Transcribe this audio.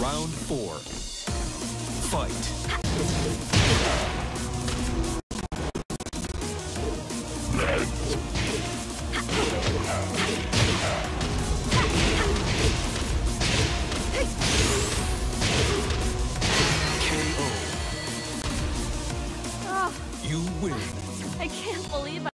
Round four. Fight. KO. Ah. You win. I can't believe